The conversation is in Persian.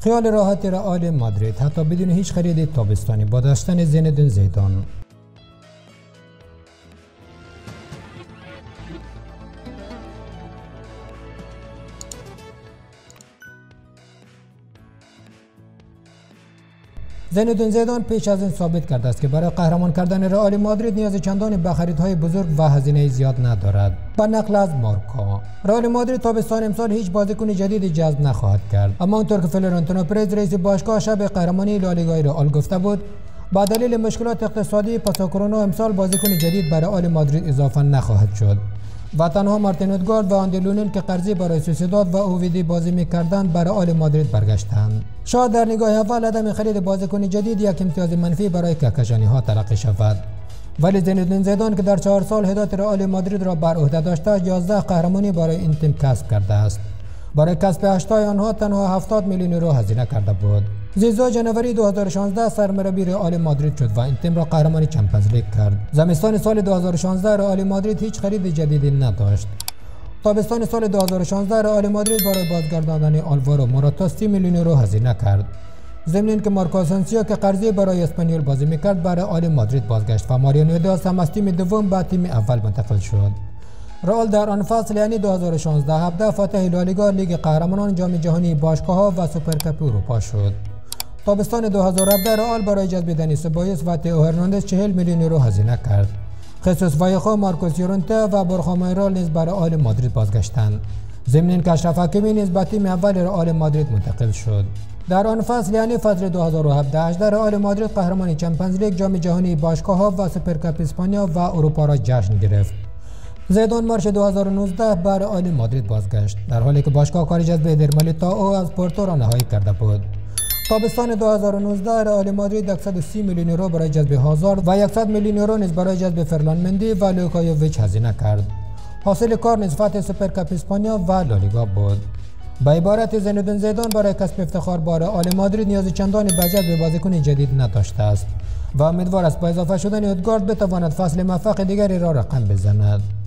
خیال راحت رئال مادرید حتی بدون هیچ خرید تابستانی. با داشتن زندن زیدان. زندون زیدان پیش از این ثابت کرده است که برای قهرمان کردن رئال مادرید نیاز چندانی به خریدهای بزرگ و هزینه زیاد ندارد. با نقل از مارکا رئال مادرید تابستان امسال هیچ بازیکن جدید جذب نخواهد کرد. اما اونطور که فلورنتینو پرز رئیس باشگاه شب قهرمانی لالیگای رئال گفته بود با دلیل مشکلات اقتصادی پس کرونا امسال بازیکن جدید برای رئال مادرید اضافه نخواهد شد. و تنها مارتین اودگارد و آندلونل که قرضی برای سوسیداد و اوویدی بازی می‌کردند برای آل مادرید برگشتند. شاید در نگاه اول عدم خرید بازیکن جدید یک امتیاز منفی برای کهکشانی ها تلقی شود. ولی زینالدین زیدان که در چهار سال هدایت رئال مادرید را بر عهده داشته 11 قهرمانی برای این تیم کسب کرده است. برای کسب هشتای آنها تنها 70 میلیون یورو هزینه کرده بود. زیزو جنوری 2016 سرمربی رئال مادرید شد و این تیم را قهرمان Champions League کرد. زمستان سال 2016 رئال مادرید هیچ خرید جدیدی نداشت. تابستان سال 2016 رئال مادرید برای بازگرداندن آلوارو موراتا 30 میلیون یورو هزینه کرد. ضمن که مارکو آسنسیو که قرضی برای اسپانیول بازی می‌کرد به رئال مادرید بازگشت و ماریانو دیاز هم از تیم دوم به تیم اول منتقل شد. رئال در آن فصل یعنی 2016 17 فاتح لالیگا لیگ قهرمانان جام جهانی باشگاه‌ها و سوپرکاپ اروپا شد. تابستان 2017 رئال برای جذب دنی سبایوس و تئو هرناندز 40 میلیون یورو هزینه کرد. خسوس وایخو، مارکوس یورنته و بورخا مایورال نیز به رئال مادرید بازگشتند. ضمن اینکه اشرف حکیمی نیز به تیم اول رئال مادرید منتقل شد. در آن فصل یعنی فصل 2017 18 رئال مادرید قهرمانی Champions League، جام جهانی باشگاه‌ها و سوپرکاپ اسپانیا و اروپا را جشن گرفت. زیدان مارچ 2019 به رئال مادرید بازگشت در حالی که باشگاه کار جذب ادر میلیتائو از پورتو را نهایی کرده بود تابستان 2019 رئال مادرید 130 میلیون یورو برای جذب هازارد و 100 میلیون یورو نیز برای جذب فرلان مندی و لوکا یوویچ هزینه کرد. حاصل کار نیز فتح سوپرکاپ اسپانیا و لالیگا بود. به عبارتی زین‌الدین زیدان برای کسب افتخار با رئال مادرید نیاز چندانی به جذب بازیکن جدید نداشته است و امیدوار است با اضافه شدن اودگارد بتواند فصل موفق دیگری را رقم بزند.